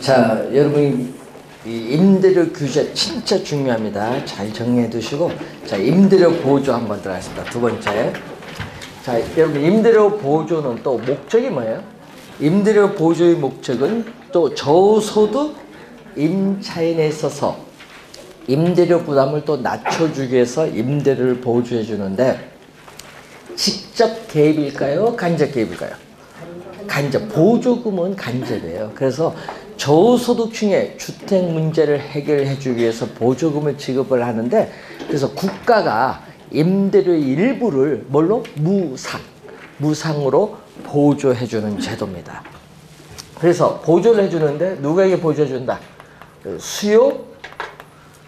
자, 여러분 이 임대료 규제 진짜 중요합니다. 잘 정리해 두시고 자, 임대료 보조 한번 들어가겠습니다. 두 번째. 자, 여러분 임대료 보조는 또 목적이 뭐예요? 임대료 보조의 목적은 또 저소득 임차인에 있어서 임대료 부담을 또 낮춰주기 위해서 임대료를 보조해 주는데 직접 개입일까요? 간접 개입일까요? 간접 보조금은 간접이에요. 그래서 저소득층의 주택 문제를 해결해 주기 위해서 보조금을 지급을 하는데 그래서 국가가 임대료의 일부를 뭘로 무상 무상으로 보조해 주는 제도입니다. 그래서 보조를 해 주는데 누구에게 보조해 준다? 그 수요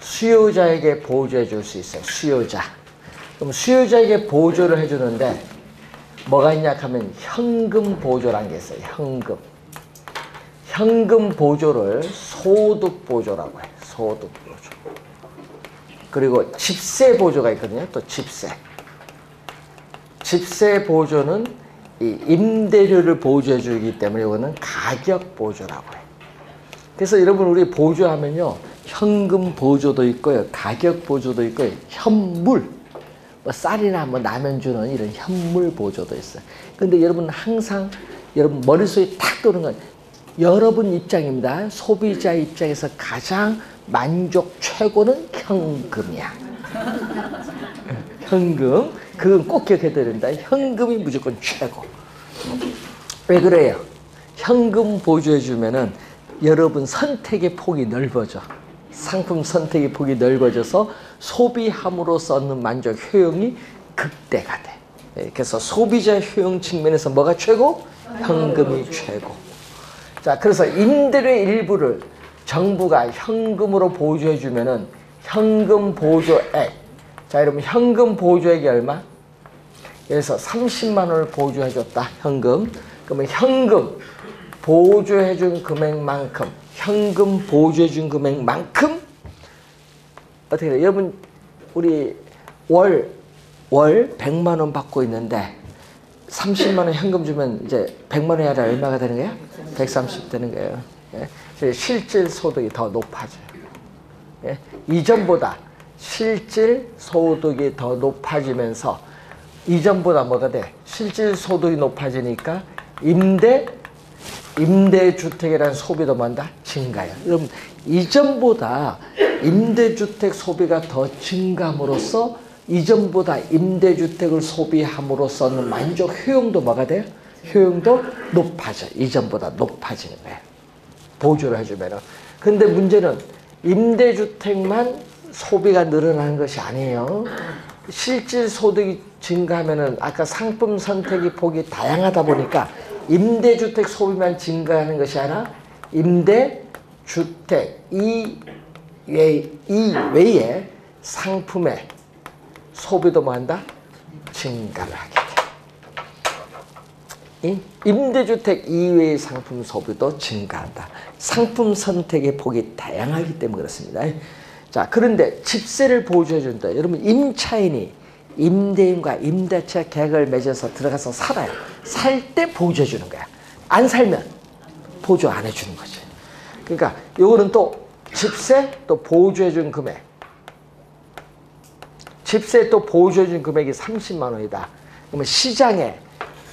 수요자에게 보조해 줄 수 있어요. 수요자. 그럼 수요자에게 보조를 해 주는데 뭐가 있냐 하면 현금 보조라는 게 있어요. 현금. 현금 보조를 소득 보조라고 해요. 소득 보조. 그리고 집세 보조가 있거든요. 또 집세. 집세 보조는 이 임대료를 보조해 주기 때문에 이거는 가격 보조라고 해요. 그래서 여러분 우리 보조하면요. 현금 보조도 있고요. 가격 보조도 있고요. 현물 뭐 쌀이나 뭐 라면 주는 이런 현물 보조도 있어요. 근데 여러분 항상 여러분 머릿속에 탁 도는 건 여러분 입장입니다. 소비자 입장에서 가장 만족 최고는 현금이야. 현금. 그건 꼭 기억해야 된다. 현금이 무조건 최고. 왜 그래요? 현금 보조해 주면은 여러분 선택의 폭이 넓어져. 상품 선택의 폭이 넓어져서 소비함으로써 얻는 만족 효용이 극대가 돼. 예, 그래서 소비자 효용 측면에서 뭐가 최고? 현금이 최고. 자, 그래서 임대료의 일부를 정부가 현금으로 보조해 주면은 현금 보조액. 자, 여러분 현금 보조액이 얼마? 그래서 30만 원을 보조해 줬다. 현금. 그러면 현금 보조해 준 금액만큼 현금 보조해 준 금액만큼 어떻게 돼요? 여러분 우리 월, 월 100만 원 받고 있는데 30만 원 현금 주면 이제 100만 원이 아니라 얼마가 되는 거예요? 130 되는 거예요. 예? 실질 소득이 더 높아져요. 예? 이전보다 실질 소득이 더 높아지면서 이전보다 뭐가 돼? 실질 소득이 높아지니까 임대 임대주택이라는 소비도 뭔다? 증가해요. 여러분, 이전보다 임대주택 소비가 더 증감으로써 이전보다 임대주택을 소비함으로써는 만족 효용도 뭐가 돼요? 효용도 높아져. 이전보다 높아지는 거예요. 보조를 해주면은. 근데 문제는 임대주택만 소비가 늘어나는 것이 아니에요. 실질 소득이 증가하면은 아까 상품 선택의 폭이 다양하다 보니까 임대주택 소비만 증가하는 것이 아니라 임대주택 이외 이외에 상품의 소비도 뭐 한다? 증가를 하게 돼. 임대주택 이외의 상품 소비도 증가한다. 상품 선택의 폭이 다양하기 때문에 그렇습니다. 자, 그런데 집세를 보조해 준다. 여러분 임차인이 임대인과 임대차 계약을 맺어서 들어가서 살아요. 살 때 보조해 주는 거야. 안 살면 보조 안 해주는 거지. 그러니까 요거는 또 집세 또 보조해 준 금액. 집세 또 보조해 준 금액이 30만 원이다. 그러면 시장에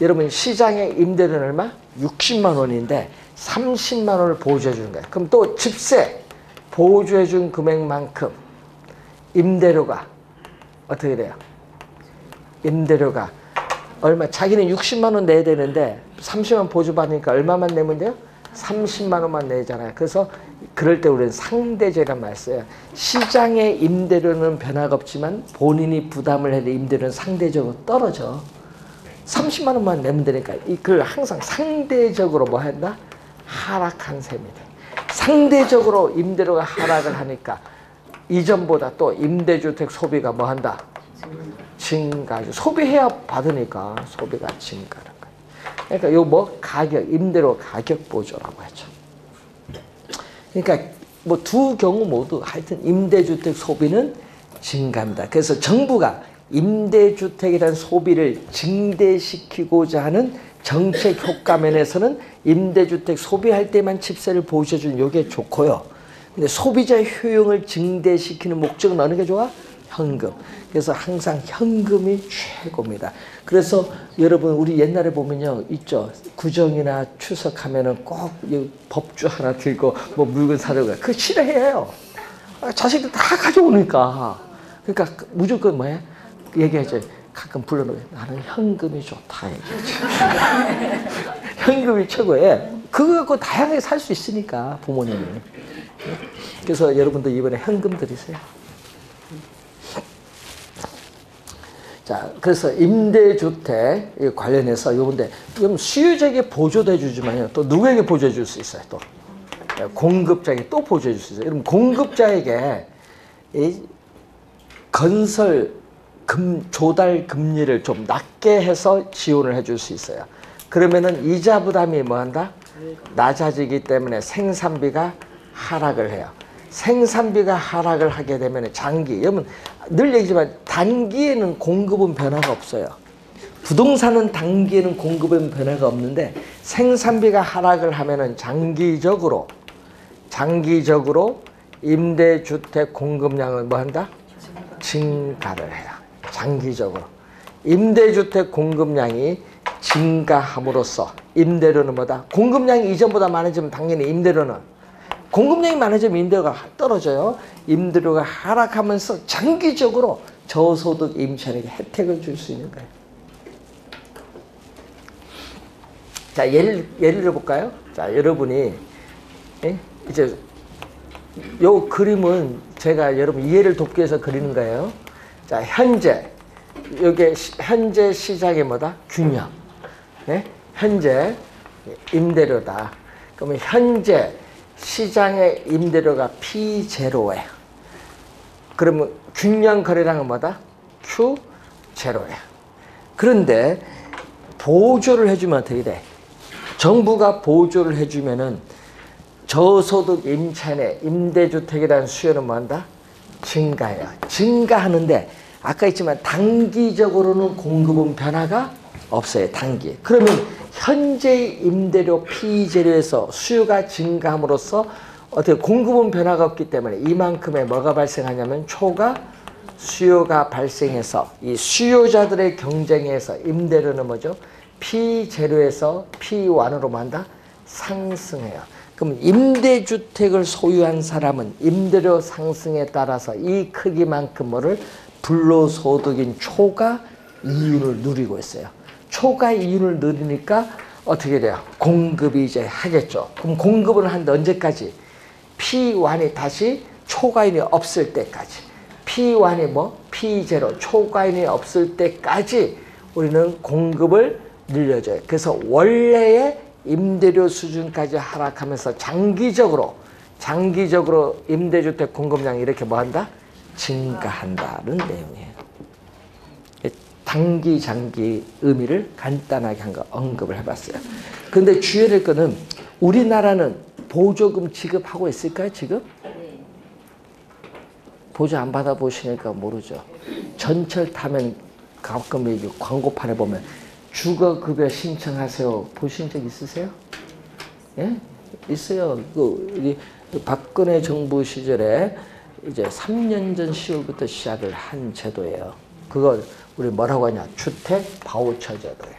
여러분 시장에 임대료는 얼마? 60만 원인데 30만 원을 보조해 주는 거야. 그럼 또 집세 보조해 준 금액만큼 임대료가 어떻게 돼요? 임대료가 얼마 자기는 60만 원 내야 되는데 30만 보조 받으니까 얼마만 내면 돼요? 30만 원만 내잖아요. 그래서 그럴 때 우리는 상대제란 말 써요. 시장의 임대료는 변화가 없지만 본인이 부담을 해도 임대료는 상대적으로 떨어져. 30만 원만 내면 되니까 이걸 항상 상대적으로 뭐 한다? 하락한 셈이 돼. 상대적으로 임대료가 하락을 하니까 이전보다 또 임대주택 소비가 뭐 한다? 증가죠. 소비해야 받으니까 소비가 거예요. 그러니까 요 뭐 가격, 임대료 가격 보조라고 하죠. 그러니까 뭐 두 경우 모두 하여튼 임대주택 소비는 증가합니다. 그래서 정부가 임대주택이라는 소비를 증대시키고자 하는 정책 효과 면에서는 임대주택 소비할 때만 집세를 보셔주는 요게 좋고요. 근데 소비자 효용을 증대시키는 목적은 어느 게 좋아? 현금. 그래서 항상 현금이 최고입니다. 그래서 여러분 우리 옛날에 보면요 있죠 구정이나 추석하면은 꼭이 법주 하나 들고 뭐 물건 사려고 그 싫어해요. 아, 자식들 다 가져오니까. 그러니까 그 무조건 뭐해? 얘기하죠. 가끔 불러놓으면 나는 현금이 좋다 얘기하죠. 현금이 최고에 그거 갖고 다양하게 살 수 있으니까 부모님이. 그래서 여러분도 이번에 현금 드리세요. 자, 그래서 임대주택 관련해서 요건데, 그럼 수요자에게 보조도 해주지만요, 또 누구에게 보조해 줄 수 있어요, 또? 공급자에게 또 보조해 줄 수 있어요. 그럼 공급자에게 이 건설 금, 조달 금리를 좀 낮게 해서 지원을 해줄 수 있어요. 그러면은 이자 부담이 뭐 한다? 낮아지기 때문에 생산비가 하락을 해요. 생산비가 하락을 하게 되면 장기, 여러분 늘 얘기지만 단기에는 공급은 변화가 없어요. 부동산은 단기에는 공급은 변화가 없는데 생산비가 하락을 하면은 장기적으로 장기적으로 임대주택 공급량을 뭐 한다? 증가를 해요. 장기적으로. 임대주택 공급량이 증가함으로써 임대료는 뭐다? 공급량이 이전보다 많아지면 당연히 임대료는 공급량이 많아지면 임대료가 떨어져요. 임대료가 하락하면서 장기적으로 저소득 임차인에게 혜택을 줄 수 있는 거예요. 자, 예를, 예를 들어 볼까요? 자, 여러분이, 예? 이제, 요 그림은 제가 여러분 이해를 돕기 위해서 그리는 거예요. 자, 현재, 시- 현재 시장의 뭐다? 균형. 예? 현재 임대료다. 그러면 현재 시장의 임대료가 P0예요. 그러면 균형 거래량은 뭐다? Q0예요. 그런데 보조를 해주면 어떻게 돼? 정부가 보조를 해주면은 저소득 임차인의 임대주택에 대한 수요는 뭐한다? 증가해요. 증가하는데 아까 했지만 단기적으로는 공급은 변화가 없어요. 단기. 그러면 현재의 임대료 피재료에서 수요가 증가함으로써 어떻게 공급은 변화가 없기 때문에 이만큼의 뭐가 발생하냐면 초과 수요가 발생해서 이 수요자들의 경쟁에서 임대료는 뭐죠? 피재료에서 피완으로 만다 상승해요. 그럼 임대주택을 소유한 사람은 임대료 상승에 따라서 이 크기만큼 뭐를 불로소득인 초과 이윤을 누리고 있어요. 초과 이윤을 누리니까 어떻게 돼요? 공급이 이제 하겠죠. 그럼 공급을 하는데 언제까지? P1이 다시 초과인이 없을 때까지. P1이 뭐? P0, 초과인이 없을 때까지 우리는 공급을 늘려줘요. 그래서 원래의 임대료 수준까지 하락하면서 장기적으로, 장기적으로 임대주택 공급량이 이렇게 뭐 한다? 증가한다는 내용이에요. 단기, 장기 의미를 간단하게 한 거 언급을 해봤어요. 근데 주의해야 될 거는 우리나라는 보조금 지급하고 있을까요, 지금? 보조 안 받아보시니까 모르죠. 전철 타면 가끔 광고판에 보면 주거급여 신청하세요. 보신 적 있으세요? 예? 있어요. 그, 우리 박근혜 정부 시절에 이제 3년 전 10월부터 시작을 한 제도예요. 그거 우리 뭐라고 하냐? 주택 바우처 제도예요.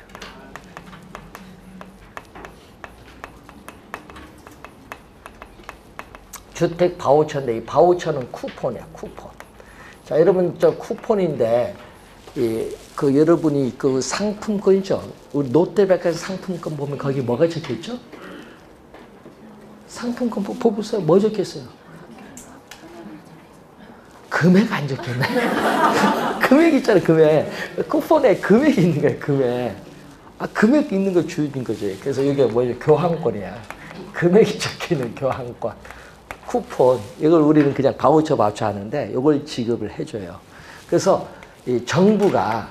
주택 바우처인데 이 바우처는 쿠폰이야, 쿠폰. 자, 여러분 저 쿠폰인데 이그 여러분이 그 상품권이죠. 우리 롯데백화점 상품권 보면 거기 뭐가 적혀 있죠? 상품권 보- 보세요. 뭐 적혀 있어요? 금액 안 적혔네. 금액 있잖아, 금액. 쿠폰에 금액이 있는 거야, 금액. 아, 금액 있는 거 주는 거지. 그래서 이게 뭐죠? 교환권이야. 금액이 적혀 있는 교환권. 쿠폰. 이걸 우리는 그냥 바우처 바우처 하는데 이걸 지급을 해줘요. 그래서 이 정부가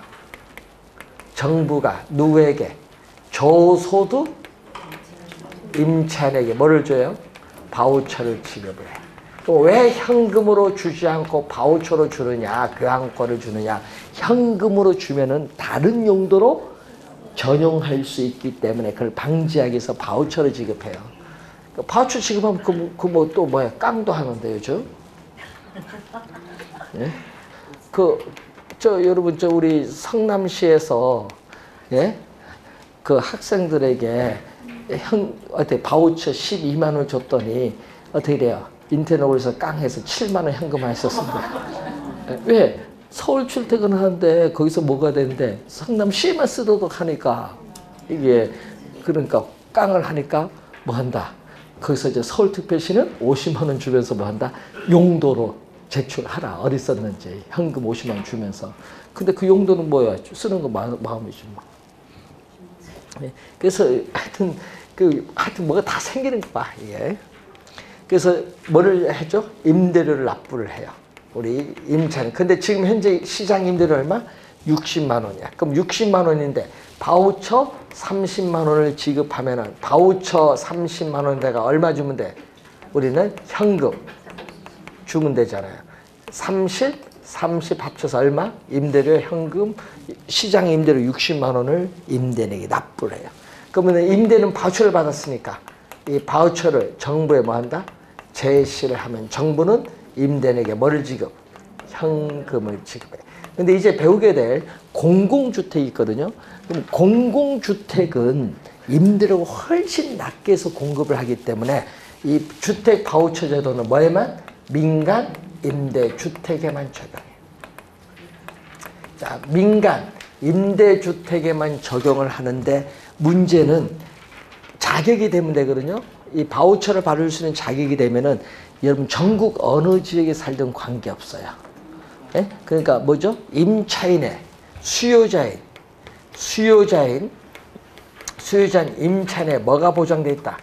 정부가 누구에게 저소득 임차인에게 뭐를 줘요? 바우처를 지급을 해. 또 왜 현금으로 주지 않고 바우처로 주느냐, 교환권을 주느냐? 현금으로 주면은 다른 용도로 전용할 수 있기 때문에 그걸 방지하기 위해서 바우처를 지급해요. 그 바우처 지급하면 그뭐 또 뭐야 깡도 하는데 요즘. 예? 그 저 여러분 저 우리 성남시에서 예? 그 학생들에게 형 어떻게 바우처 12만 원 줬더니 어떻게 돼요? 인터넷에서 깡해서 7만 원 현금화 했었습니다. 왜? 서울 출퇴근하는데 거기서 뭐가 되는데 성남시만 쓰도록 하니까 이게 그러니까 깡을 하니까 뭐 한다. 거기서 이제 서울특별시는 50만 원 주면서 뭐 한다. 용도로 제출하라. 어디 썼는지 현금 50만 원 주면서. 근데 그 용도는 뭐야? 쓰는 거 마음, 마음이지 뭐. 예. 그래서 하여튼 그 하여튼 뭐가 다 생기는 거 봐. 예. 그래서 뭐를 해줘? 임대료를 납부를 해요. 우리 임차는. 근데 지금 현재 시장 임대료 얼마? 60만 원이야. 그럼 60만 원인데 바우처 30만 원을 지급하면은 바우처 30만 원에다가 얼마 주면 돼? 우리는 현금 주면 되잖아요. 30, 30 합쳐서 얼마? 임대료 현금 시장 임대료 60만 원을 임대인에게 납부를 해요. 그러면 임대는 바우처를 받았으니까 이 바우처를 정부에 뭐 한다? 제시를 하면 정부는 임대인에게 뭐를 지급? 현금을 지급해. 근데 이제 배우게 될 공공주택이 있거든요. 그럼 공공주택은 임대료가 훨씬 낮게 해서 공급을 하기 때문에 이 주택 바우처 제도는 뭐에만? 민간 임대주택에만 적용해요. 자, 민간 임대주택에만 적용을 하는데 문제는 자격이 되면 되거든요. 이 바우처를 받을 수 있는 자격이 되면은 여러분 전국 어느 지역에 살든 관계없어요. 예? 그러니까 뭐죠? 임차인의 수요자인 수요자인 수요자인 임차인의 뭐가 보장되어 있다?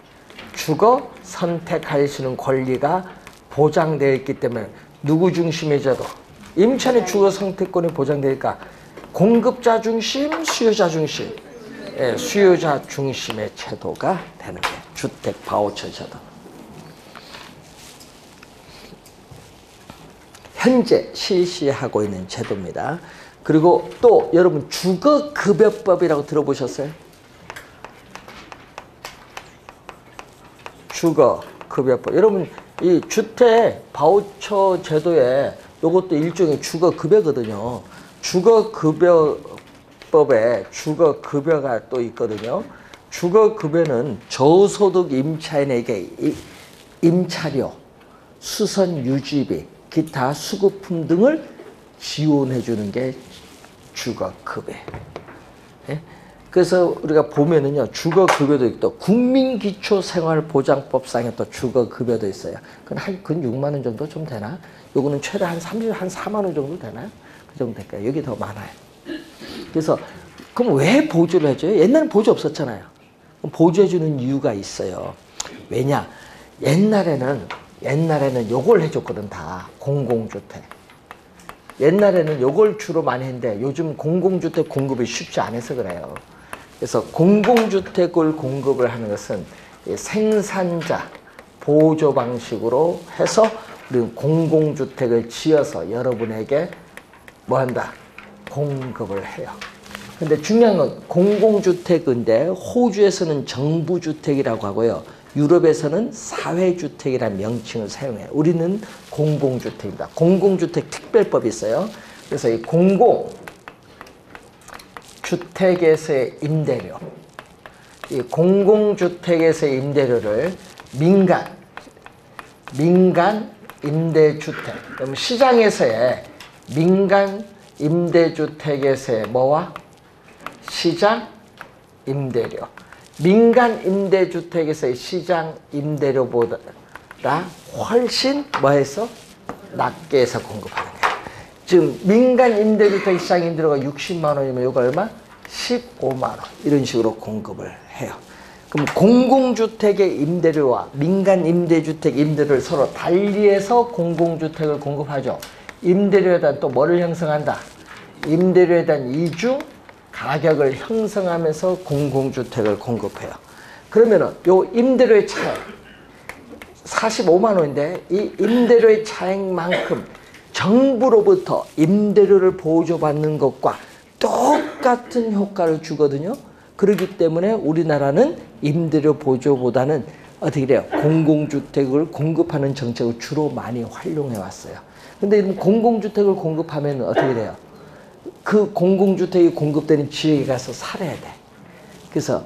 주거 선택할 수 있는 권리가 보장되어 있기 때문에 누구 중심의 제도? 임차인의 주거 선택권이 보장되니까 공급자 중심, 수요자 중심. 예, 수요자 중심의 제도가 되는 거예요. 주택 바우처 제도. 현재 실시하고 있는 제도입니다. 그리고 또 여러분 주거급여법이라고 들어보셨어요? 주거급여법. 여러분 이 주택 바우처 제도에 이것도 일종의 주거급여거든요. 주거급여 법에 주거 급여가 또 있거든요. 주거 급여는 저소득 임차인에게 임차료, 수선 유지비, 기타 수급품 등을 지원해 주는 게 주거 급여. 예? 그래서 우리가 보면은요, 주거 급여도 있고, 국민기초생활보장법상에 또 주거 급여도 있어요. 그건 한, 그건 6만 원 정도 좀 되나? 요거는 최대 한 30, 한 4만 원 정도 되나요? 그 정도 될까요? 여기 더 많아요. 그래서, 그럼 왜 보조를 해줘요? 옛날엔 보조 없었잖아요. 보조해주는 이유가 있어요. 왜냐? 옛날에는, 옛날에는 요걸 해줬거든, 다. 공공주택. 옛날에는 요걸 주로 많이 했는데 요즘 공공주택 공급이 쉽지 않아서 그래요. 그래서 공공주택을 공급을 하는 것은 생산자 보조 방식으로 해서 공공주택을 지어서 여러분에게 뭐 한다? 공급을 해요. 근데 중요한 건 공공주택인데 호주에서는 정부주택이라고 하고요. 유럽에서는 사회주택이라는 명칭을 사용해요. 우리는 공공주택입니다. 공공주택 특별법이 있어요. 그래서 이 공공 주택에서의 임대료, 이 공공주택에서의 임대료를 민간, 민간 임대주택, 그럼 시장에서의 민간 임대주택에서의 뭐와 시장 임대료, 민간 임대주택에서의 시장 임대료보다 훨씬 뭐해서 낮게 해서 공급하는 거예요. 지금 민간 임대주택 시장 임대료가 60만 원이면 이거 얼마? 15만 원 이런 식으로 공급을 해요. 그럼 공공주택의 임대료와 민간 임대주택 임대료를 서로 달리해서 공공주택을 공급하죠. 임대료에 대한 또 뭐를 형성한다? 임대료에 대한 이중 가격을 형성하면서 공공주택을 공급해요. 그러면은 요 임대료의 차액 45만 원인데 이 임대료의 차액만큼 정부로부터 임대료를 보조받는 것과 똑같은 효과를 주거든요. 그렇기 때문에 우리나라는 임대료 보조보다는 어떻게 돼요? 공공주택을 공급하는 정책을 주로 많이 활용해 왔어요. 근데 공공주택을 공급하면 어떻게 돼요? 그 공공주택이 공급되는 지역에 가서 살아야 돼. 그래서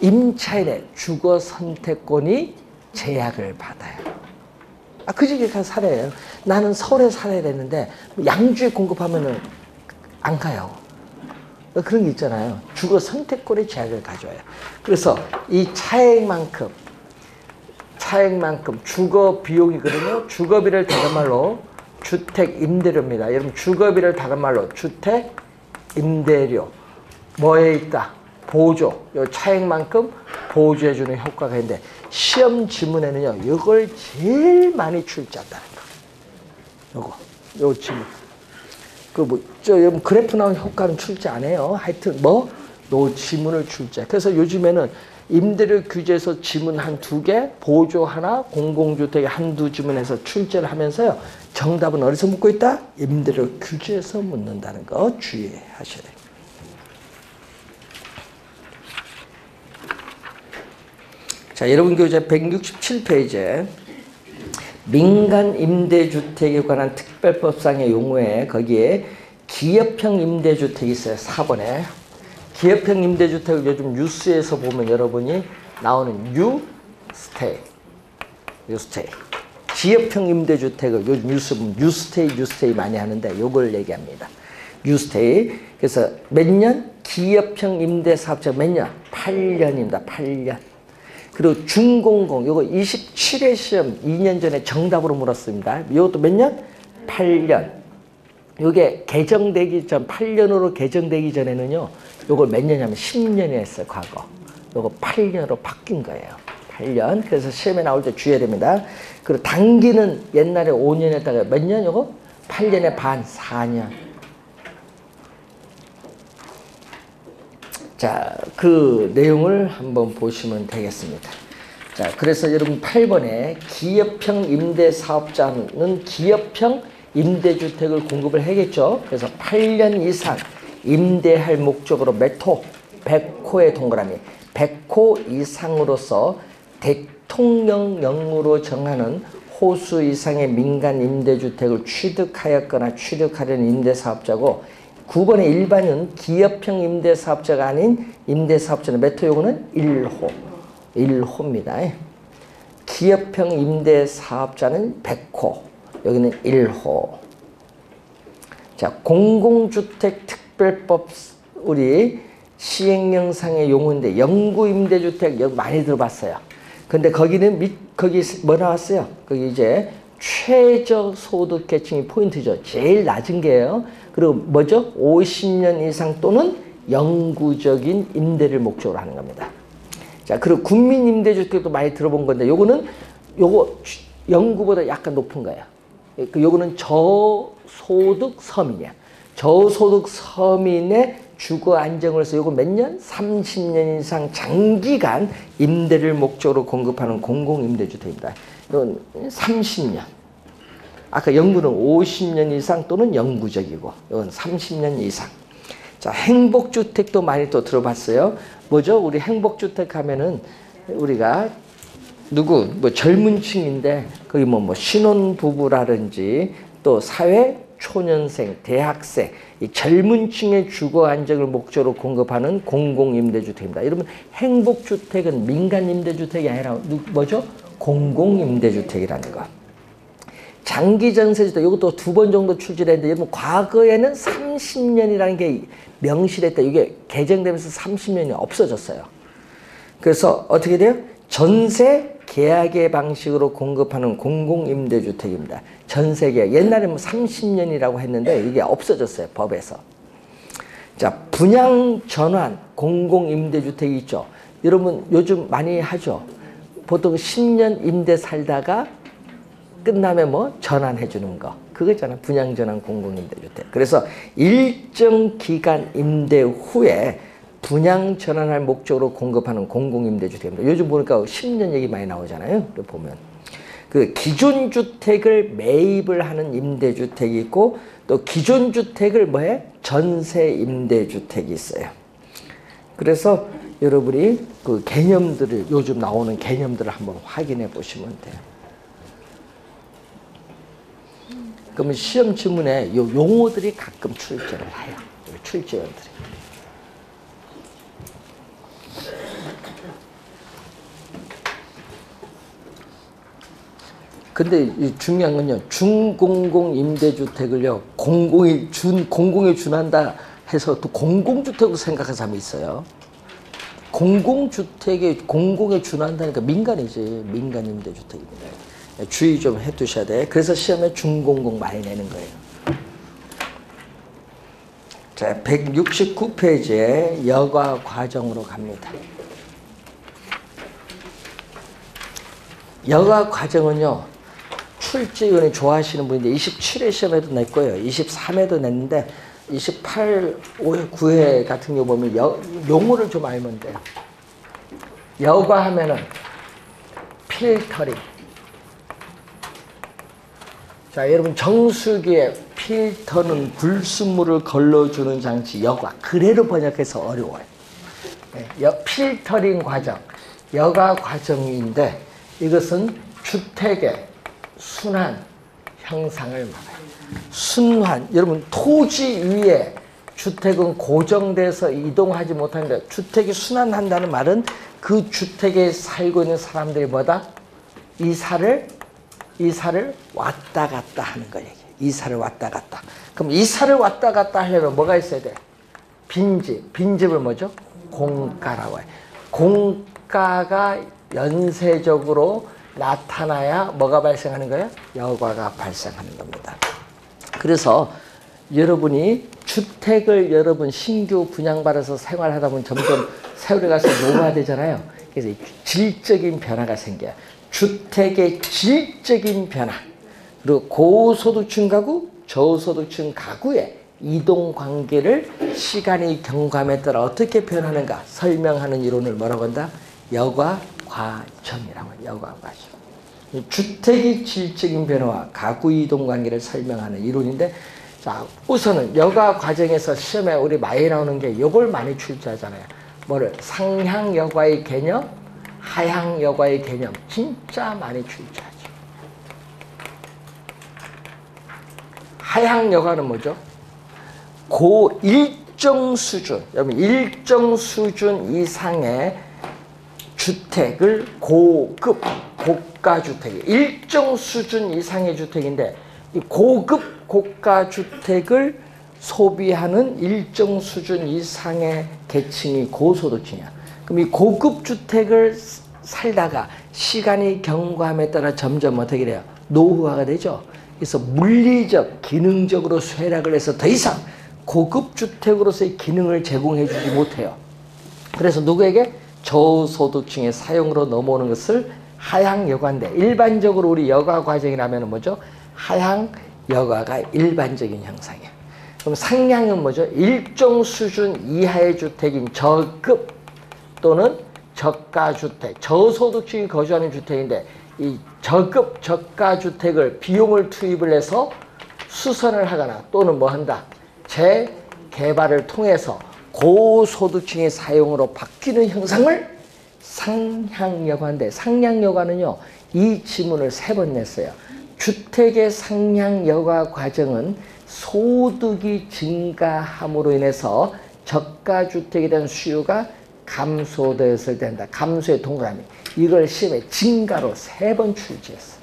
임차인의 주거 선택권이 제약을 받아요. 아, 그 집에 가서 살아요. 나는 서울에 살아야 되는데 양주에 공급하면은 안 가요. 그런 게 있잖아요. 주거 선택권의 제약을 가져와요. 그래서 이 차액만큼 차액만큼 주거 비용이거든요. 주거비를 다른 말로 주택 임대료입니다. 여러분 주거비를 다른 말로 주택 임대료 뭐에 있다? 보조. 요 차액만큼 보조해 주는 효과가 있는데 시험 지문에는요. 이걸 제일 많이 출제한다는 거. 요거. 요 지문. 그 뭐 저 여러분 그래프 나온 효과는 출제 안 해요. 하여튼 뭐 요 지문을 출제. 그래서 요즘에는 임대료 규제에서 지문 한 두 개, 보조 하나, 공공주택에 한두 지문에서 출제를 하면서요. 정답은 어디서 묻고 있다? 임대료 규제에서 묻는다는 거 주의하셔야 돼요. 자, 여러분 교재 167페이지에 민간 임대주택에 관한 특별법상의 용어에 거기에 기업형 임대주택이 있어요. 4번에. 기업형 임대주택을 요즘 뉴스에서 보면 여러분이 나오는 유스테이. 유스테이. 기업형 임대주택을 요즘 뉴스 뉴스테이, 뉴스테이 많이 하는데 요걸 얘기합니다. 뉴스테이. 그래서 몇 년? 기업형 임대사업자 몇 년? 8년입니다. 8년. 그리고 중공공 요거 27회 시험 2년 전에 정답으로 물었습니다. 이것도 몇 년? 8년. 요게 개정되기 전 8년으로 개정되기 전에는요. 요걸 몇 년이냐면 10년이 했어요, 과거. 요거 8년으로 바뀐 거예요. 8년. 그래서 시험에 나올 때 주의해야 됩니다. 그리고 단기는 옛날에 5년 했다가 몇 년? 요거 8년에 반, 4년. 자, 그 내용을 한번 보시면 되겠습니다. 자, 그래서 여러분 8번에 기업형 임대 사업자는 기업형 임대주택을 공급을 해겠죠. 그래서 8년 이상 임대할 목적으로 몇 호? 100호의 동그라미. 100호 이상으로서 대통령령으로 정하는 호수 이상의 민간 임대주택을 취득하였거나 취득하려는 임대사업자고 9번의 일반은 기업형 임대사업자가 아닌 임대사업자는 몇 호? 요거는 1호. 1호입니다. 기업형 임대사업자는 100호. 여기는 1호. 자, 공공주택 특별법 우리 시행령상의 용어인데 영구 임대주택 여기 많이 들어봤어요. 근데 거기는 밑 거기 뭐 나왔어요? 거기 이제 최저 소득 계층이 포인트죠. 제일 낮은 게요. 그리고 뭐죠? 50년 이상 또는 영구적인 임대를 목적으로 하는 겁니다. 자, 그리고 국민 임대주택도 많이 들어본 건데 요거는 요거 영구보다 약간 높은 거예요. 그 요거는 저소득 서민이야. 저소득 서민의 주거 안정을 위해서 요거 몇 년? 30년 이상 장기간 임대를 목적으로 공급하는 공공임대주택입니다. 이건 30년. 아까 영구는 50년 이상 또는 영구적이고 이건 30년 이상. 자, 행복주택도 많이 또 들어봤어요. 뭐죠? 우리 행복주택 하면은 우리가 누구 뭐 젊은 층인데 거기 뭐, 뭐 신혼 부부라든지 또 사회 초년생, 대학생, 이 젊은 층의 주거 안정을 목적으로 공급하는 공공임대주택입니다. 여러분 행복주택은 민간임대주택이 아니라 뭐죠? 공공임대주택이라는 거. 장기전세주택 이것도 두 번 정도 출제했는데 여러분 과거에는 30년이라는 게 명시됐다. 이게 개정되면서 30년이 없어졌어요. 그래서 어떻게 돼요? 전세 계약의 방식으로 공급하는 공공임대주택입니다. 전세 계약. 옛날에 뭐 30년이라고 했는데 이게 없어졌어요. 법에서. 자, 분양 전환 공공임대주택이 있죠. 여러분 요즘 많이 하죠. 보통 10년 임대 살다가 끝나면 뭐 전환해 주는 거. 그거잖아. 분양 전환 공공임대주택. 그래서 일정 기간 임대 후에 분양 전환할 목적으로 공급하는 공공임대주택입니다. 요즘 보니까 10년 얘기 많이 나오잖아요. 보면. 그 기존 주택을 매입을 하는 임대주택이 있고 또 기존 주택을 뭐해? 전세 임대주택이 있어요. 그래서 여러분이 그 개념들을 요즘 나오는 개념들을 한번 확인해 보시면 돼요. 그러면 시험 지문에 요 용어들이 가끔 출제를 해요. 출제원들이. 근데 이 중요한 건요. 중공공 임대주택을요. 공공이 준 공공에 준한다 해서 또 공공주택으로 생각하는 사람이 있어요. 공공주택에 공공에 준한다니까 민간이지. 민간 임대주택입니다. 주의 좀 해두셔야 돼. 그래서 시험에 중공공 많이 내는 거예요. 자, 169페이지에 여과 과정으로 갑니다. 여가 과정은요, 출제 위원이 좋아하시는 분인데 27회 시험에도 냈고요. 23회도 냈는데 28, 5회, 9회 같은 경우 보면 여, 용어를 좀 알면 돼요. 여가 하면은 필터링. 자, 여러분 정수기에 필터는 불순물을 걸러주는 장치 여과. 그래로 번역해서 어려워요. 네, 여, 필터링 과정, 여가 과정인데 이것은 주택의 순환 형상을 말해요. 순환. 여러분 토지 위에 주택은 고정돼서 이동하지 못하는데 주택이 순환한다는 말은 그 주택에 살고 있는 사람들이 뭐다? 이사를 이사를 왔다 갔다 하는 거 얘기. 이사를 왔다 갔다. 그럼 이사를 왔다 갔다 하려면 뭐가 있어야 돼? 빈집. 빈집을 뭐죠? 공가라고 해요. 공가가 연쇄적으로 나타나야 뭐가 발생하는 거예요? 여과가 발생하는 겁니다. 그래서 여러분이 주택을 여러분 신규 분양받아서 생활하다 보면 점점 세월이 가서 노후화되잖아요. 그래서 질적인 변화가 생겨요. 주택의 질적인 변화. 그리고 고소득층 가구, 저소득층 가구의 이동 관계를 시간의 경감에 따라 어떻게 변하는가 설명하는 이론을 뭐라고 한다? 여과 여과 과정. 주택의 질적인 변화와 가구 이동 관계를 설명하는 이론인데 자, 우선은 여가 과정에서 시험에 우리 많이 나오는 게 요걸 많이 출제하잖아요. 뭐를 상향 여과의 개념, 하향 여과의 개념 진짜 많이 출제하죠. 하향 여과는 뭐죠? 고 일정 수준, 여러분 일정 수준 이상의 주택을 고급 고가 주택, 일정 수준 이상의 주택인데 이 고급 고가 주택을 소비하는 일정 수준 이상의 계층이 고소득층이야. 그럼 이 고급 주택을 살다가 시간이 경과함에 따라 점점 어떻게 돼요? 노후화가 되죠. 그래서 물리적, 기능적으로 쇠락을 해서 더 이상 고급 주택으로서의 기능을 제공해 주지 못해요. 그래서 누구에게 저소득층의 사용으로 넘어오는 것을 하향 여가인데 일반적으로 우리 여가 과정이라면 뭐죠? 하향 여가가 일반적인 형상이야. 그럼 상향은 뭐죠? 일정 수준 이하의 주택인 저급 또는 저가 주택, 저소득층이 거주하는 주택인데 이 저급 저가 주택을 비용을 투입을 해서 수선을 하거나 또는 뭐 한다? 재개발을 통해서 고소득층의 사용으로 바뀌는 형상을 상향여가인데 상향여가는요 이 지문을 세 번 냈어요. 주택의 상향여가 과정은 소득이 증가함으로 인해서 저가주택에 대한 수요가 감소되었을 때다. 감소의 동그라미. 이걸 시험에 증가로 세 번 출제했어.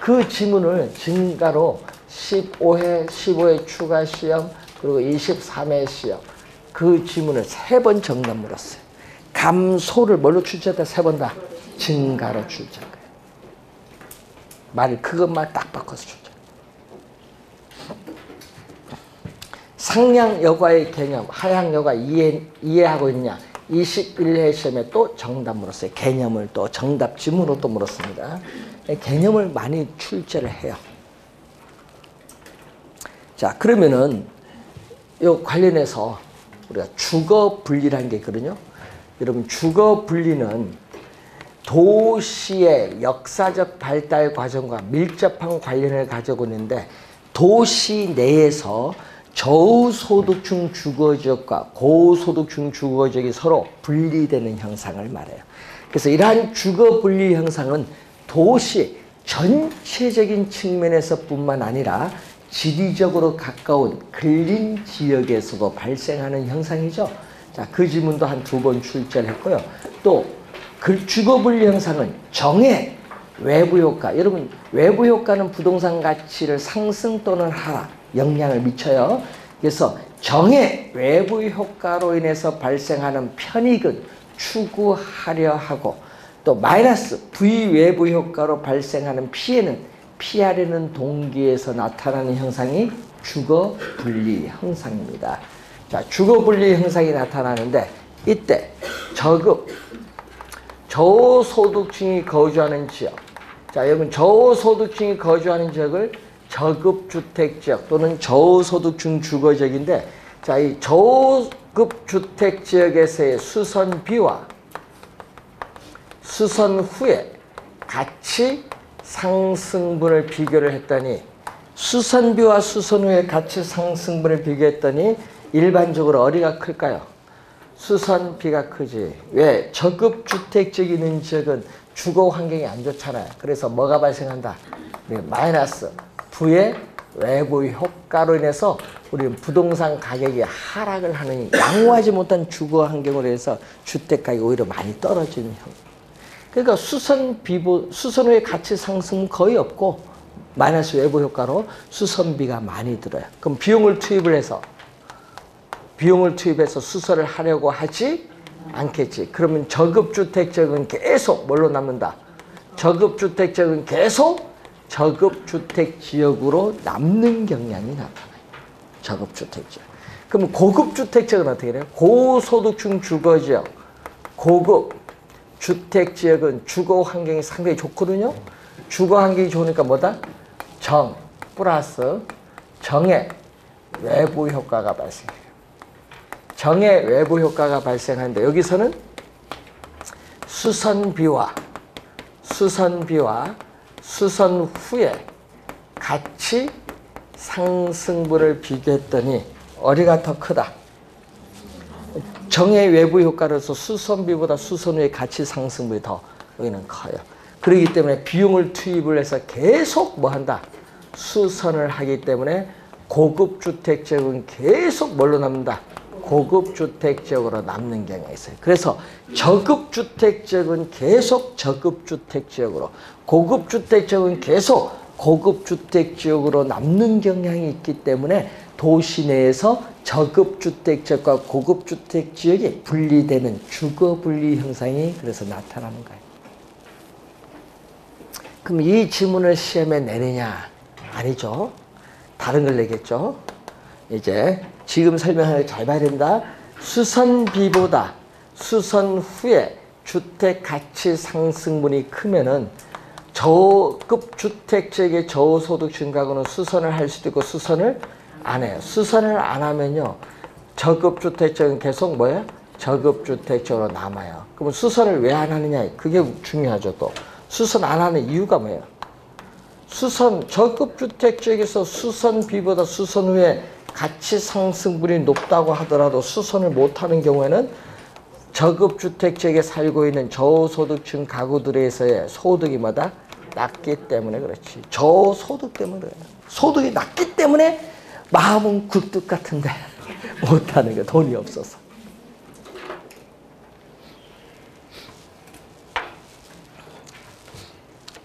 그 지문을 증가로 15회, 15회 추가 시험, 그리고 23회 시험. 그 지문을 세 번 정답 물었어요. 감소를 뭘로 출제했다? 세 번 다. 증가로 출제한 거예요. 말을 그것만 딱 바꿔서 출제. 상향 여과의 개념, 하향 여과 이해, 이해하고 있냐? 21회 시험에 또 정답 물었어요. 개념을 또 정답 지문으로 또 물었습니다. 개념을 많이 출제를 해요. 자, 그러면은 요 관련해서 우리가 주거 분리라는 게 있거든요. 여러분 주거 분리는 도시의 역사적 발달 과정과 밀접한 관련을 가지고 있는데 도시 내에서 저소득층 주거지역과 고소득층 주거지역이 서로 분리되는 형상을 말해요. 그래서 이러한 주거 분리 형상은 도시 전체적인 측면에서 뿐만 아니라 지리적으로 가까운 근린 지역에서도 발생하는 형상이죠. 자, 그 지문도 한 두 번 출제를 했고요. 또, 그 주거 분리 형상은 정해 외부 효과. 여러분, 외부 효과는 부동산 가치를 상승 또는 하락 영향을 미쳐요. 그래서 정해 외부 효과로 인해서 발생하는 편익은 추구하려 하고 또 마이너스 부의 외부 효과로 발생하는 피해는 피하려는 동기에서 나타나는 형상이 주거 분리 형상입니다. 자, 주거 분리 형상이 나타나는데 이때 저급 저소득층이 거주하는 지역. 자, 여러분 저소득층이 거주하는 지역을 저급 주택 지역 또는 저소득층 주거 지역인데 자, 이 저급 주택 지역에서의 수선비와 수선 후에 가치 상승분을 비교를 했더니 수선비와 수선 후에 가치 상승분을 비교했더니 일반적으로 어디가 클까요? 수선비가 크지. 왜? 저급 주택지역 있는 지역은 주거 환경이 안 좋잖아요. 그래서 뭐가 발생한다? 네, 마이너스 부의 외부 효과로 인해서 우리는 부동산 가격이 하락을 하는 양호하지 못한 주거 환경으로 해서 주택 가격이 오히려 많이 떨어지는 형. 그러니까 수선 비보 수선 후의 가치 상승 거의 없고 마이너스 외부 효과로 수선비가 많이 들어요. 그럼 비용을 투입을 해서 비용을 투입해서 수설을 하려고 하지 않겠지. 그러면 저급주택 지역은 계속 뭘로 남는다? 저급주택 지역은 계속 저급주택 지역으로 남는 경향이 나타나요. 저급주택 지역. 그러면 고급주택 지역은 어떻게 돼요? 고소득층 주거 지역, 고급 주택 지역은 주거 환경이 상당히 좋거든요. 주거 환경이 좋으니까 뭐다? 정 플러스 정의 외부 효과가 발생해요. 정의 외부 효과가 발생하는데 여기서는 수선비와 수선비와 수선 후에 같이 상승분을 비교했더니 어디가 더 크다? 정의 외부 효과로서 수선비보다 수선 후의 가치 상승분이 더 여기는 커요. 그렇기 때문에 비용을 투입을 해서 계속 뭐 한다? 수선을 하기 때문에 고급 주택 지역은 계속 뭘로 남는다? 고급 주택 지역으로 남는 경향이 있어요. 그래서 저급 주택 지역은 계속 저급 주택 지역으로, 고급 주택 지역은 계속 고급 주택 지역으로 남는 경향이 있기 때문에 도시 내에서 저급 주택 지역과 고급 주택 지역이 분리되는 주거 분리 현상이 그래서 나타나는 거예요. 그럼 이 지문을 시험에 내느냐? 아니죠. 다른 걸 내겠죠. 이제 지금 설명하는 잘 봐야 된다. 수선비보다 수선 후에 주택 가치 상승분이 크면은 저급 주택 지역의 저소득층 가구는 수선을 할 수도 있고 수선을 안 해요. 수선을 안 하면요. 저급 주택 지역은 계속 뭐야? 저급 주택 지역으로 남아요. 그러면 수선을 왜 안 하느냐? 그게 중요하죠, 또. 수선 안 하는 이유가 뭐예요? 수선 저급 주택 지역에서 수선 비보다 수선 후에 가치 상승분이 높다고 하더라도 수선을 못하는 경우에는 저급 주택 지역에 살고 있는 저소득층 가구들에서의 소득이 뭐다? 낮기 때문에 그렇지. 저소득 때문에 그래요. 소득이 낮기 때문에 마음은 굴뚝 같은데 못하는 게 돈이 없어서.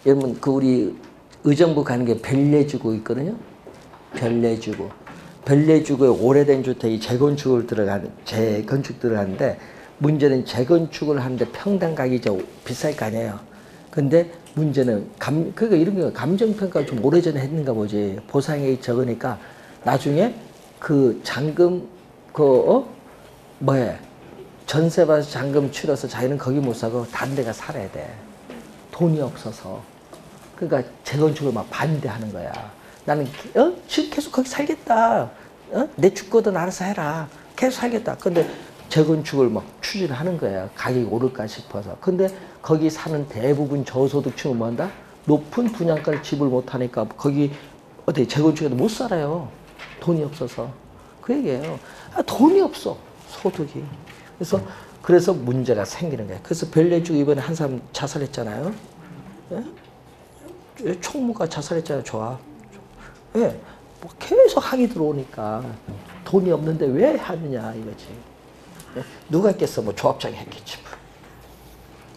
여러분 그 우리 의정부 가는 게 별내주고 있거든요. 별내주고. 별내주구에 오래된 주택이 재건축을 들어가는 재건축 들어가는데 문제는 재건축을 하는데 평당 가격이 좀 비쌀 거 아니에요. 근데 문제는 감 그러니까 이런 게 감정 평가 좀 오래전에 했는가 보지. 보상액이 적으니까 나중에 그 잔금 그 어? 뭐해 전세 받아서 잔금 치러서 자기는 거기 못 사고 다른 데가 살아야 돼. 돈이 없어서. 그러니까 재건축을 막 반대하는 거야. 나는 어? 지금 계속 거기 살겠다. 어? 내 죽거든 알아서 해라. 계속 살겠다. 근데 재건축을 막 추진하는 거야. 가격이 오를까 싶어서. 근데 거기 사는 대부분 저소득층은 뭐한다? 높은 분양가를 집을 못 하니까 거기 어디 재건축에도 못 살아요. 돈이 없어서. 그 얘기예요. 아, 돈이 없어 소득이. 그래서 그래서 문제가 생기는 거예요. 그래서 벨레주 이번에 한 사람 자살했잖아요. 예? 예, 총무가 자살했잖아요. 좋아. 예, 뭐 계속 항의 들어오니까 돈이 없는데 왜 하느냐 이거지. 예? 누가 했겠어? 뭐 조합장이 했겠지.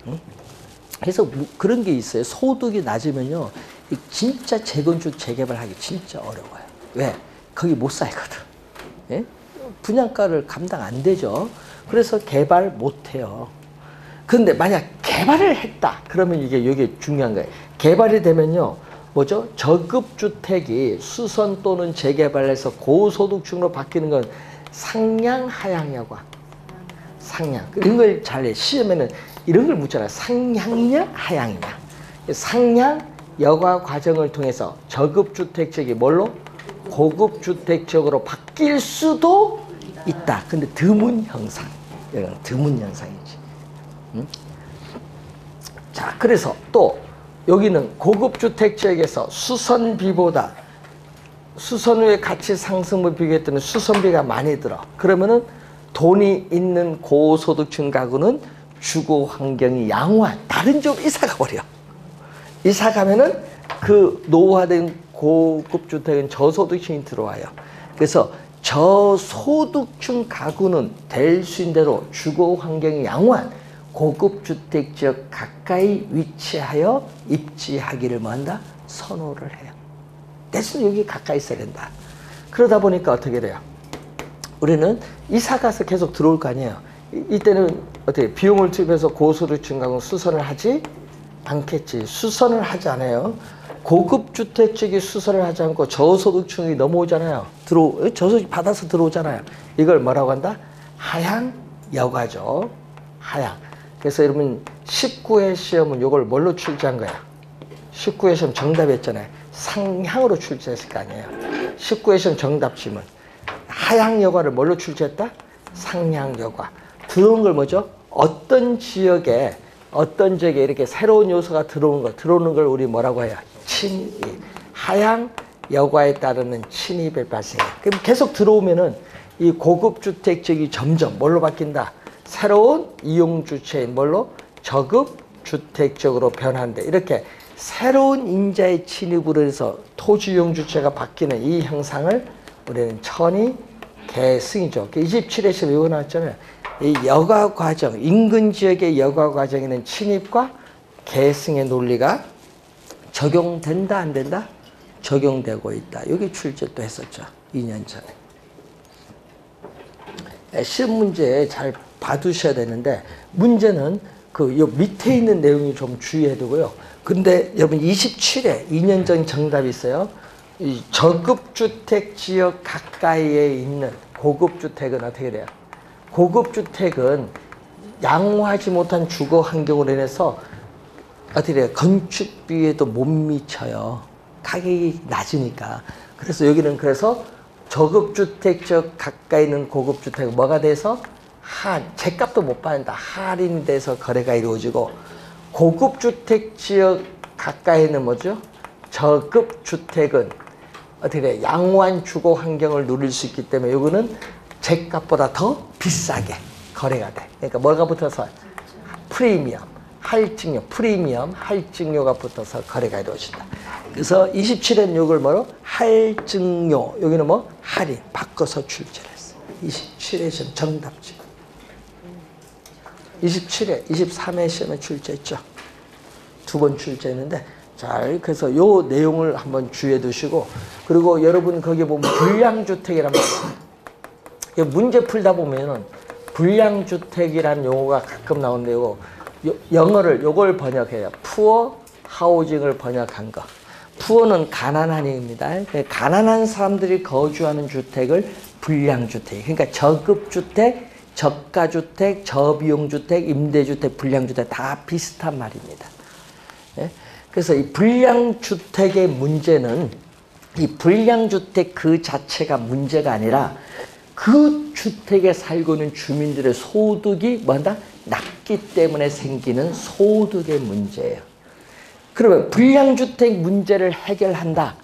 뭐. 응? 그래서 무- 그런 게 있어요. 소득이 낮으면요, 이 진짜 재건축 재개발하기 진짜 어려워요. 왜? 거기 못 살거든. 예? 분양가를 감당 안 되죠. 그래서 개발 못 해요. 근데 만약 개발을 했다. 그러면 이게 이게 중요한 거예요. 개발이 되면요. 뭐죠? 저급 주택이 수선 또는 재개발해서 고소득층으로 바뀌는 건 상향 하향이라고. 상향. 이런 걸 잘 시험에는 이런 걸 묻잖아요. 상향이냐 하향이냐. 상향 여가 과정을 통해서 저급 주택 지역이 뭘로 고급 주택 지역으로 바뀔 수도 있다. 근데 드문 현상. 드문 현상이지. 응? 자, 그래서 또 여기는 고급 주택 지역에서 수선비보다 수선 후의 가치 상승을 비교했더니 수선비가 많이 들어. 그러면은 돈이 있는 고소득층 가구는 주거 환경이 양호한 다른 쪽 이사 가버려. 이사 가면은 그 노후화된 고급 주택은 저소득층이 들어와요. 그래서 저소득층 가구는 될 수 있는 대로 주거 환경이 양호한 고급 주택 지역 가까이 위치하여 입지하기를 뭐한다? 선호를 해요. 대신 여기 가까이 있어야 된다. 그러다 보니까 어떻게 돼요? 우리는 이사 가서 계속 들어올 거 아니에요. 이- 이때는 어떻게 비용을 투입해서 고소득층 가구 수선을 하지 않겠지. 수선을 하지 않아요. 고급 주택지기 수선을 하지 않고 저소득층이 넘어오잖아요. 들어 저소득 받아서 들어오잖아요. 이걸 뭐라고 한다? 하향 여가죠. 하향. 그래서 여러분 19회 시험은 이걸 뭘로 출제한 거야? 19회 시험 정답이었잖아요. 상향으로 출제했을 거 아니에요. 19회 시험 정답 지문. 하향 여과를 뭘로 출제했다? 상향 여과. 들어온 걸 뭐죠? 어떤 지역에 어떤 지역에 이렇게 새로운 요소가 들어오는 거, 들어오는 걸 우리 뭐라고 해요? 침입. 하향 여과에 따르는 침입의 발생이에요. 그럼 계속 들어오면은 이 고급 주택 지역이 점점 뭘로 바뀐다? 새로운 이용 주체인 뭘로 저급 주택 지역으로 변한다. 이렇게 새로운 인자의 진입으로 해서 토지 이용 주체가 바뀌는 이 현상을 우리는 천이 계승이죠. 27에서 이거 나왔잖아요. 이 여가 과정, 인근 지역의 여가 과정에는 침입과 계승의 논리가 적용된다 안 된다? 적용되고 있다. 여기 출제 또 했었죠. 2년 전에. 예, 시험 문제 잘 봐두셔야 되는데 문제는 그 요 밑에 있는 내용이 좀 주의해 두고요. 근데 여러분 27회 2년 전 정답이 있어요. 이 저급 주택 지역 가까이에 있는 고급 주택은 어떻게 돼요? 고급 주택은 양호하지 못한 주거 환경으로 인해서 어떻게? 건축비에도 못 미쳐요. 가격이 낮으니까. 그래서 여기는 그래서 저급 주택 지역 가까이 있는 고급 주택은 뭐가 돼서 한 제값도 못 받는다. 할인돼서 거래가 이루어지고 고급 주택 지역 가까이 있는 뭐죠? 저급 주택은 어떻게 돼? 양호한 주거 환경을 누릴 수 있기 때문에 이거는 제값보다 더 비싸게 거래가 돼. 그러니까 뭐가 붙어서 프리미엄, 할증료, 프리미엄, 할증료가 붙어서 거래가 이루어진다. 그래서 27에는 이걸 뭐로? 할증료. 여기는 뭐? 할인. 바꿔서 출제를 했어. 27회 시험 정답지. 27회, 23회 시험에 출제했죠. 두 번 출제했는데 잘 그래서 요 내용을 한번 주의해 두시고 그리고 여러분 거기 보면 불량주택이란 말 있어요. 문제 풀다 보면은 불량주택이라는 용어가 가끔 나오는데 요거 요- 영어를 요걸 번역해요. 푸어 하우징을 번역한 거. 푸어는 가난한 얘기입니다. 가난한 사람들이 거주하는 주택을 불량주택. 그러니까 저급주택, 저가주택, 저비용주택, 임대주택, 불량주택 다 비슷한 말입니다. 예? 그래서 이 불량주택의 문제는 이 불량주택 그 자체가 문제가 아니라 그 주택에 살고 있는 주민들의 소득이 뭐다 낮기 때문에 생기는 소득의 문제예요. 그러면 불량주택 문제를 해결한다.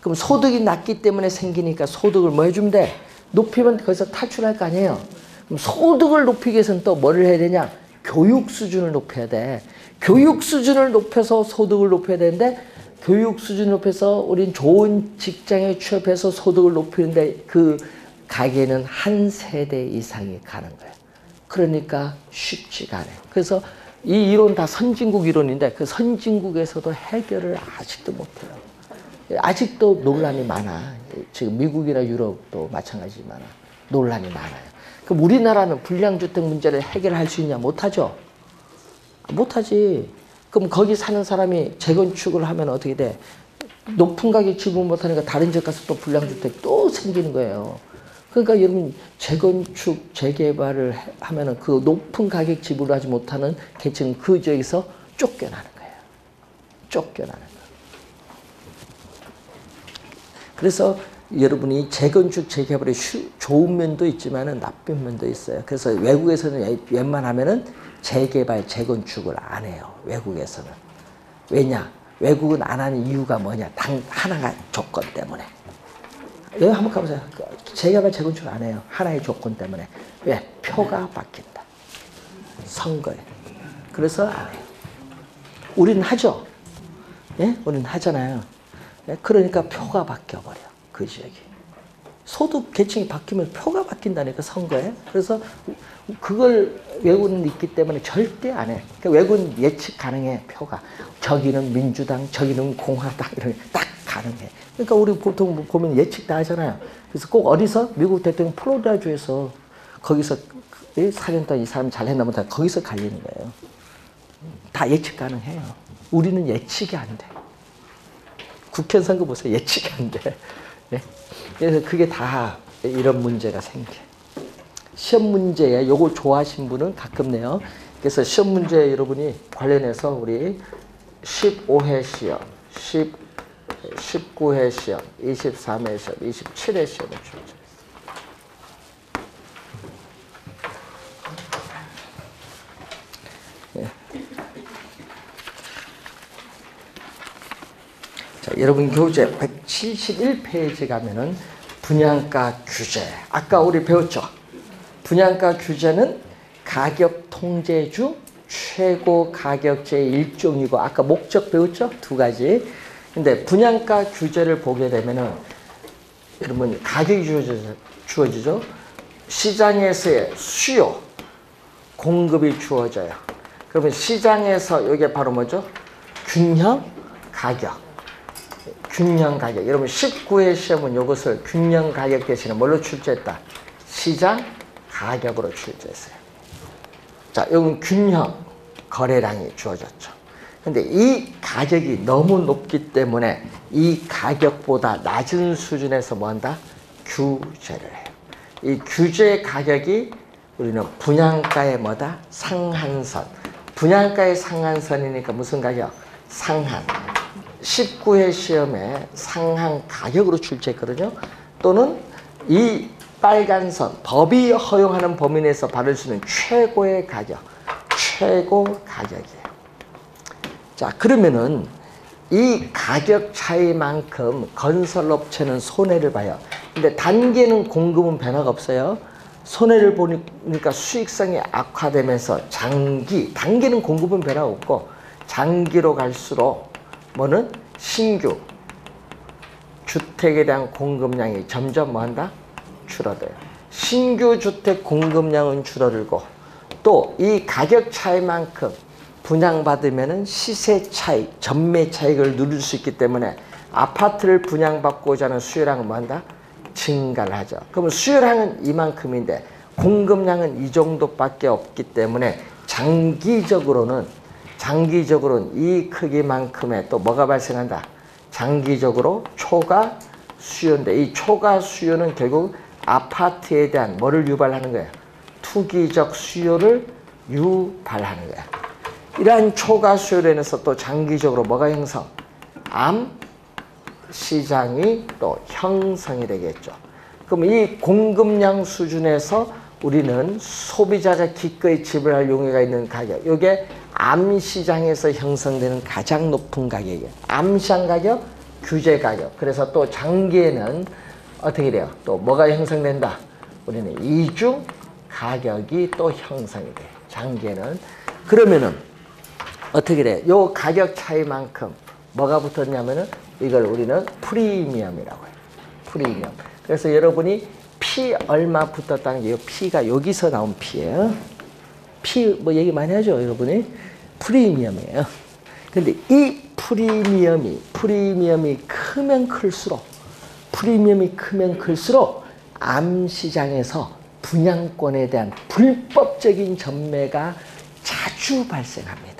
그럼 소득이 낮기 때문에 생기니까 소득을 뭐 해주면 돼? 높이면 거기서 탈출할 거 아니에요. 그럼 소득을 높이기 위해서는 또 뭐를 해야 되냐? 교육 수준을 높여야 돼. 교육 수준을 높여서 소득을 높여야 되는데 교육 수준을 높여서 우린 좋은 직장에 취업해서 소득을 높이는데 그 가게는 한 세대 이상이 가는 거예요. 그러니까 쉽지가 않아요. 그래서 이 이론 다 선진국 이론인데 그 선진국에서도 해결을 아직도 못해요. 아직도 논란이 많아. 지금 미국이나 유럽도 마찬가지지만 논란이 많아요. 그럼 우리나라는 불량주택 문제를 해결할 수 있냐? 못하죠. 못하지. 그럼 거기 사는 사람이 재건축을 하면 어떻게 돼? 높은 가격 지불 못하니까 다른 집 가서 또 불량주택 또 생기는 거예요. 그러니까 여러분 재건축 재개발을 해- 하면은 그 높은 가격 지불하지 못하는 계층 그 지역에서 쫓겨나는 거예요. 쫓겨나는 거예요. 그래서 여러분이 재건축 재개발의 쉬- 좋은 면도 있지만은 나쁜 면도 있어요. 그래서 외국에서는 웬- 웬만하면은 재개발 재건축을 안 해요. 외국에서는 왜냐? 외국은 안 하는 이유가 뭐냐? 단 하나가 조건 때문에. 여기 한번 가보세요. 그 재개발 재건축 안 해요. 하나의 조건 때문에. 왜? 표가 바뀐다. 선거에. 그래서 안 해요. 우리는 하죠. 예? 우리는 하잖아요. 예? 그러니까 표가 바뀌어버려. 그 지역이. 소득 계층이 바뀌면 표가 바뀐다니까 선거에. 그래서 그걸 외국은 있기 때문에 절대 안 해. 그러니까 외국은 예측 가능해 표가. 저기는 민주당, 저기는 공화당 이런 게딱 가능해. 그러니까 우리 보통 보면 예측 다 하잖아요. 그래서 꼭 어디서 미국 대통령 플로리다주에서 거기서 4년 동안 이 사람 잘 했나 보다 거기서 갈리는 거예요. 다 예측 가능해요. 우리는 예측이 안 돼. 국회 선거 보세요. 예측이 안 돼. 예? 그래서 그게 다 이런 문제가 생겨. 시험 문제에 요거 좋아하신 분은 가끔 내요. 그래서 시험 문제 여러분이 관련해서 우리 15회 시험, 10, 19회 시험, 23회 시험, 27회 시험을 출제. 자, 여러분 교재 171페이지 가면은 분양가 규제. 아까 우리 배웠죠? 분양가 규제는 가격 통제주 최고 가격제의 일종이고 아까 목적 배웠죠? 두 가지. 근데 분양가 규제를 보게 되면은 여러분 가격이 주어지죠. 주어지죠? 시장에서의 수요, 공급이 주어져요. 그러면 시장에서 이게 바로 뭐죠? 균형 가격. 균형 가격. 여러분 19회 시험은 이것을 균형 가격 대신에 뭘로 출제했다? 시장 가격으로 출제했어요. 자, 여기는 균형 거래량이 주어졌죠. 근데 이 가격이 너무 높기 때문에 이 가격보다 낮은 수준에서 뭐 한다? 규제를 해요. 이 규제 가격이 우리는 분양가의 뭐다? 상한선. 분양가의 상한선이니까 무슨 가격? 상한. 19회 시험에 상한 가격으로 출제했거든요. 또는 이 빨간 선, 법이 허용하는 범위 내에서 받을 수 있는 최고의 가격, 최고 가격이에요. 자, 그러면은 이 가격 차이만큼 건설업체는 손해를 봐요. 근데 단계는 공급은 변화가 없어요. 손해를 보니까 수익성이 악화되면서 장기, 단계는 공급은 변화가 없고 장기로 갈수록 뭐는 신규 주택에 대한 공급량이 점점 뭐 한다? 줄어들어요. 신규 주택 공급량은 줄어들고 또 이 가격 차이만큼 분양받으면은 시세 차이, 전매 차익을 누릴 수 있기 때문에 아파트를 분양받고자 하는 수요량은 뭐한다? 증가를 하죠. 그러면 수요량은 이만큼인데 공급량은 이 정도밖에 없기 때문에 장기적으로는 장기적으로는 이 크기만큼의 또 뭐가 발생한다? 장기적으로 초과 수요인데 이 초과 수요는 결국 아파트에 대한 뭐를 유발하는 거예요? 투기적 수요를 유발하는 거야. 이러한 초과 수요로 인해서 또 장기적으로 뭐가 형성? 암 시장이 또 형성이 되겠죠. 그럼 이 공급량 수준에서 우리는 소비자가 기꺼이 지불할 용의가 있는 가격, 이게 암 시장에서 형성되는 가장 높은 가격이에요. 암 시장 가격, 규제 가격. 그래서 또 장기에는 어떻게 돼요? 또 뭐가 형성된다? 우리는 이중 가격이 또 형성이 돼. 장기에는 그러면은 어떻게 돼? 요 가격 차이만큼 뭐가 붙었냐면은 이걸 우리는 프리미엄이라고 해요. 프리미엄. 그래서 여러분이 P 얼마 붙었다는 게이 P가 여기서 나온 P예요. P 뭐 얘기 많이 하죠, 여러분이. 프리미엄이에요. 근데 이 프리미엄이 프리미엄이 크면 클수록 프리미엄이 크면 클수록 암 시장에서 분양권에 대한 불법적인 전매가 자주 발생합니다.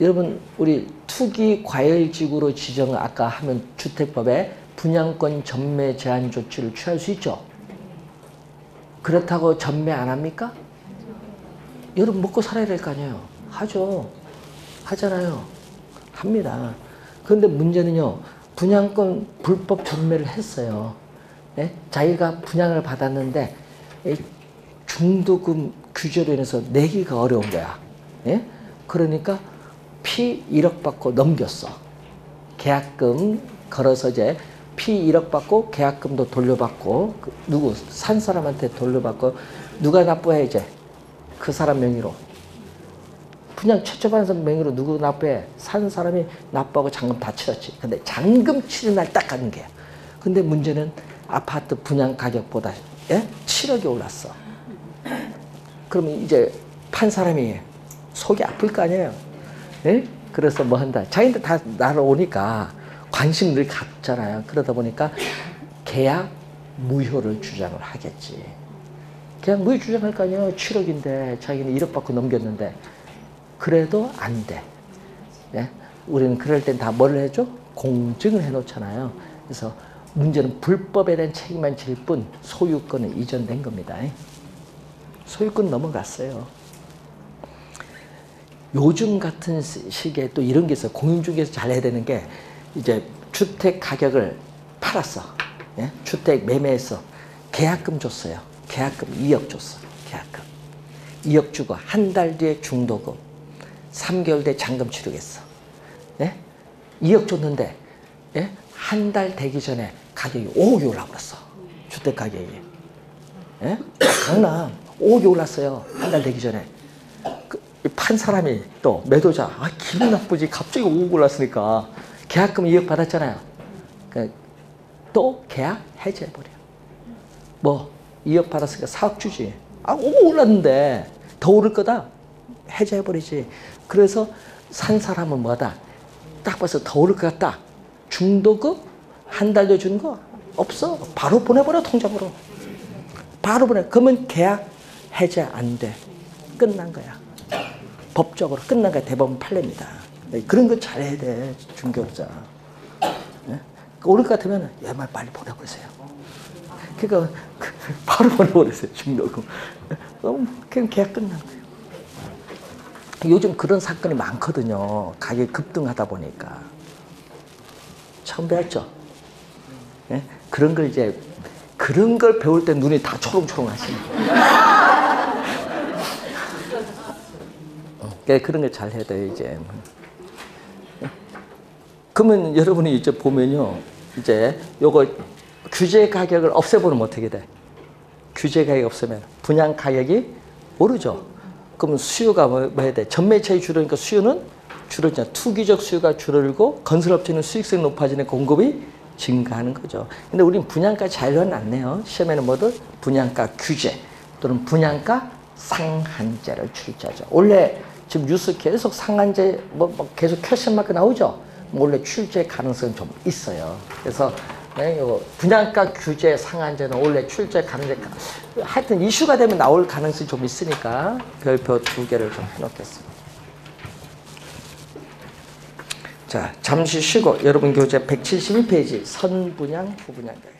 여러분 우리 투기 과열지구로 지정 아까 하면 주택법에 분양권 전매 제한 조치를 취할 수 있죠. 그렇다고 전매 안 합니까? 여러분 먹고 살아야 될 거 아니에요. 하죠. 하잖아요. 합니다. 그런데 문제는요. 분양권 불법 전매를 했어요. 예? 자기가 분양을 받았는데 이 중도금 규제로 인해서 내기가 어려운 거야. 예? 그러니까 피 1억 받고 넘겼어. 계약금 걸어서 이제 피 1억 받고 계약금도 돌려받고 그 누구 산 사람한테 돌려받고 누가 납부해 이제? 그 사람 명의로. 채권받은 사람 명의로 누구 납부해? 산 사람이 납부하고 잔금 다 치렀지. 근데 잔금 치른 날딱 가는 게야 근데 문제는 아파트 분양 가격보다 예? 7억이 올랐어. 그러면 이제 판 사람이 속이 아플 거 아니에요 예? 그래서 뭐 한다 자기들 다 날아오니까 관심 늘 갖잖아요 그러다 보니까 계약 무효를 주장을 하겠지 그냥 무효 주장할 거 아니에요 7억인데 자기는 1억 받고 넘겼는데 그래도 안 돼. 예? 우리는 그럴 땐 다 뭘 해줘? 공증을 해놓잖아요. 그래서 문제는 불법에 대한 책임만 질 뿐 소유권은 이전된 겁니다. 소유권 넘어갔어요. 요즘 같은 시기에 또 이런 게 있어요. 공인중개에서 잘해야 되는 게 이제 주택 가격을 팔았어. 예? 주택 매매해서 계약금 줬어요. 계약금 2억 줬어. 계약금. 2억 주고 한 달 뒤에 중도금. 3개월 뒤에 잔금 치르겠어. 예? 2억 줬는데 예? 한 달 되기 전에 가격이 5억이 올라버렸어. 주택 가격이. 예? 장난. 5억이 올랐어요. 한 달 되기 전에. 그, 판 사람이 또 매도자. 아, 기분 나쁘지. 갑자기 5억 올랐으니까. 계약금 2억 받았잖아요. 그, 또 계약 해제해버려. 뭐, 2억 받았으니까 4억 주지. 아, 5억 올랐는데 더 오를 거다. 해제해버리지. 그래서 산 사람은 뭐다? 딱 봐서 더 오를 것 같다. 중도금 한 달도 준거 없어. 바로 보내버려 통장으로. 바로 보내. 그러면 계약 해제 안 돼. 끝난 거야. 법적으로 거야. 대법원 판례입니다. 그런 거 잘해야 돼. 중개업자. 예? 오를 것 같으면 얘말 빨리 보내버리세요. 그러니까 바로 보내버리세요. 중도금. 그럼 그냥 계약 끝난 거예요. 요즘 그런 사건이 많거든요. 가격이 급등하다 보니까. 처음 배웠죠? 예? 그런 걸 이제, 그런 걸 배울 때 눈이 다 초롱초롱 하시네. 그러니까 그런 걸 잘 해야 돼요, 이제. 그러면 여러분이 이제 보면요. 이제 요거 규제 가격을 없애버리면 어떻게 돼? 규제 가격이 없으면 분양 가격이 오르죠. 그러면 수요가 뭐, 뭐 해야 돼? 전매 차이 줄으니까 수요는 줄어지냐. 투기적 수요가 줄어들고 건설업체는 수익성이 높아지는 공급이 증가하는 거죠. 근데 우리는 분양가 자유화놨네요. 시험에는 뭐든 분양가 규제 또는 분양가 상한제를 출제하죠. 원래 지금 뉴스 계속 상한제 뭐, 뭐 계속 question mark 나오죠. 원래 출제 가능성이 좀 있어요. 그래서 네, 이거 분양가 규제 상한제는 원래 출제 가능성 하여튼 이슈가 되면 나올 가능성이 좀 있으니까 별표 두 개를 좀 해놓겠습니다. 자, 잠시 쉬고 여러분 교재 172페이지 선분양, 후분양 가겠습니다.